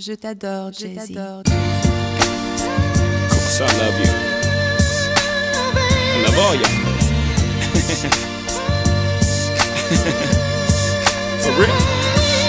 Je t'adore, Je t'adore. Course, I love you. I love all y'all. For real.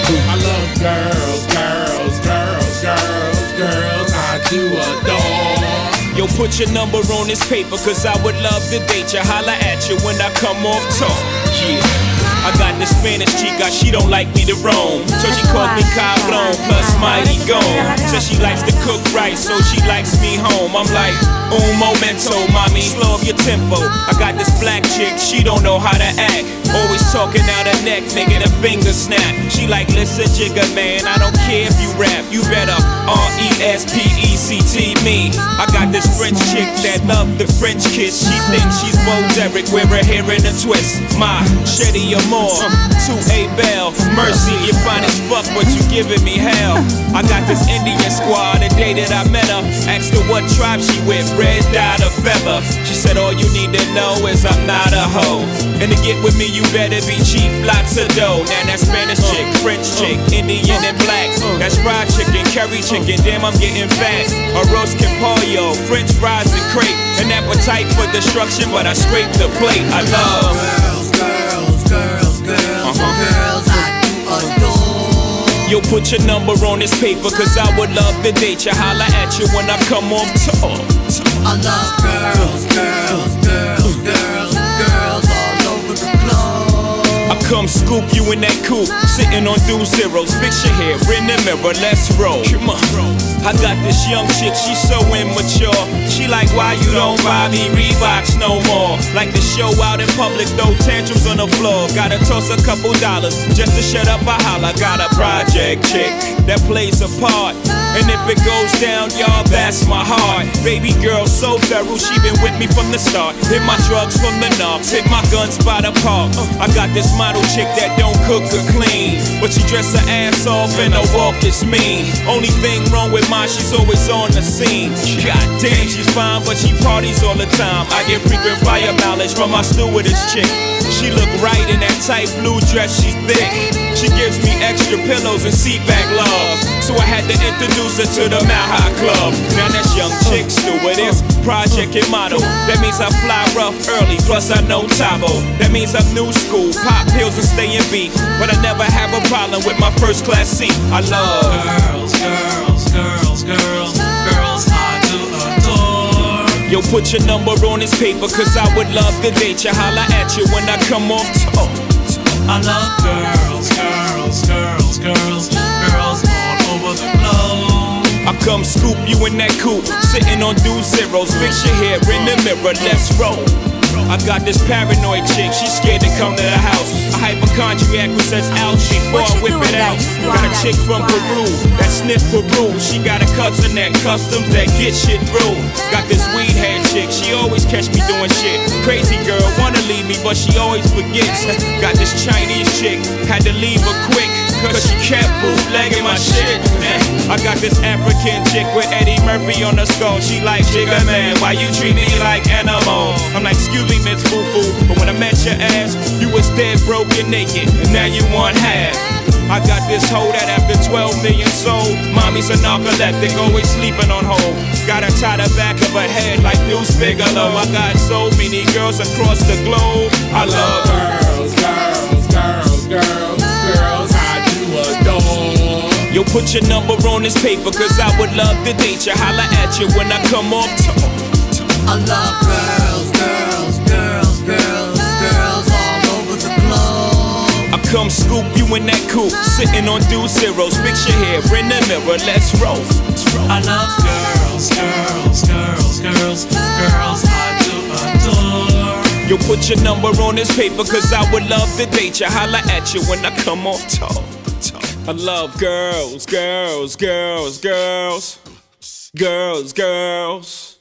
I love girls, girls, girls, girls, girls. I do adore. Yo, put your number on this paper, cause I would love to date you. Holla at you when I come off talk. Yeah. I got the Spanish chica, she don't like me to roam. So she calls me cabrón, plus mighty gone. Says she likes to cook right, so she likes me home. I'm like, un momento, mommy, slow up your tempo. I got this black chick, she don't know how to act. Always talking out her neck, making a finger snap. She like, listen, Jigga man, I don't care if you rap. You better R-E-S-P-E-C-T me. I got this French chick that love the French kiss. She thinks she's Bo Derek, wear her hair in a twist. My Shetty Amore, to A Bell. Mercy, you fine as fuck, but you giving me hell. I got this Indian squad, the day that I met her. Asked her what tribe she with, red dot or feather. She said, all you need to know is I'm not a hoe. And to get with me, you better be cheap, lots of dough. Now that Spanish chick, French chick, Indian and black. That's fried chicken, curry chicken, damn I'm getting fat. A roast can pollo, French fries and crepe. An appetite for destruction, but I scrape the plate. I love. Girls, girls, girls, girls, Uh-huh. girls, I do adore. Yo, put your number on this paper, cause I would love to date you. Holla at you when I come off tour. I love girls, girls, girls, girls, girls all over the globe. I come scoop you in that coupe, sitting on two zeros. Fix your hair in the mirror, let's roll. Come on. I got this young chick, she's so immature. She like, why you don't buy me Reeboks no more? Like to show out in public, throw tantrums on the floor. Gotta toss a couple dollars just to shut up a holler. Got a project chick that plays a part. And if it goes down, y'all, that's my heart. Baby girl, so thorough, she been with me from the start. Hit my drugs from the knocks, hit my guns by the park. I got this model chick that don't cook or clean. But she dress her ass off and her walk is mean. Only thing wrong with mine, she's always on the scene. God damn, she's fine, but she parties all the time. I get frequent fire mileage from my stewardess chick. She look right in that tight blue dress, she's thick. She gives me extra pillows and seat back love. So I had to introduce her to the High Club. Now that's young chicks, chick stewardess, project and model. That means I fly rough early, plus I know Tae Bo. That means I'm new school, pop pills and stay in beef. But I never have a problem with my first class seat. I love. Girls, girls, girls, girls, girls. I do adore. Yo, put your number on this paper, cause I would love to date you. Holla at you when I come off tour. I love girls, girls, girls, girls, girls all over the globe. I come scoop you in that coupe, sitting on two zeros. Fix your hair in the mirror, let's roll. I got this paranoid chick, she's scared to come to the house. Who says before What you whip it out. Got a chick from Peru that sniff Peru. She got a cousin that customs that get shit through. Got this weed head chick, she always catch me doing shit. Crazy girl, wanna leave me, but she always forgets. Got this Chinese chick, had to leave her quick. Cause she kept bootlegging my shit. I got this African chick with Eddie Murphy on the skull. She like, Jigga man, why you treat me like animal? I'm like, excuse me, Miss Foo Foo. But when I met your ass, you was dead, broken, naked. Now you want half. I got this hoe that after 12 million sold, mommy's a narcoleptic, always sleeping on hold. Got her tie the back of her head like Deuce Bigalow. I got so many girls across the globe. I love her. Girls, girls, girls, girls, girls. I do adore. Yo, put your number on this paper, cause I would love to date you. Holla at you when I come off. I love girls, girls, girls, girls come scoop you in that coupe, sitting on two zeros. Fix your hair in the mirror, let's roll. I love girls, girls, girls, girls, girls. I do adore. Yo, put your number on this paper, cause I would love to date you. Holla at you when I come off tour. I love girls, girls, girls, girls, girls, girls.